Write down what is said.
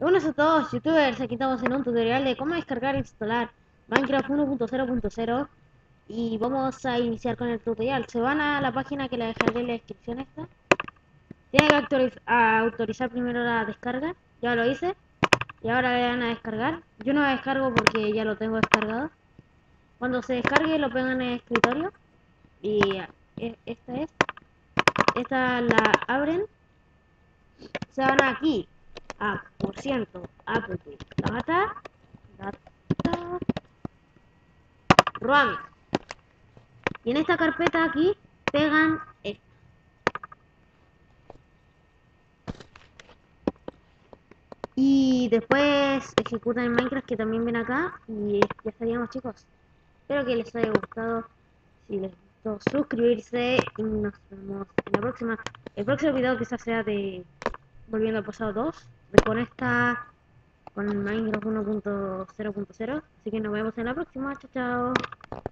Buenas a todos youtubers, aquí estamos en un tutorial de cómo descargar e instalar Minecraft 1.0.0 y vamos a iniciar con el tutorial. Se van a la página que le dejaré en la descripción esta. Tienen que autorizar primero la descarga, ya lo hice y ahora le van a descargar. Yo no la descargo porque ya lo tengo descargado. Cuando se descargue lo pegan en el escritorio y e, esta es. Esta la abren. Se van aquí a por ciento app data data ROM y en esta carpeta aquí pegan esta y después ejecutan el Minecraft que también ven acá y ya estaríamos chicos. Espero que les haya gustado. Si les gustó suscribirse y nos vemos en la próxima. El próximo video quizás sea de volviendo al pasado 2 reconecta con Minecraft 1.0.0. Así que nos vemos en la próxima. Chao, chao.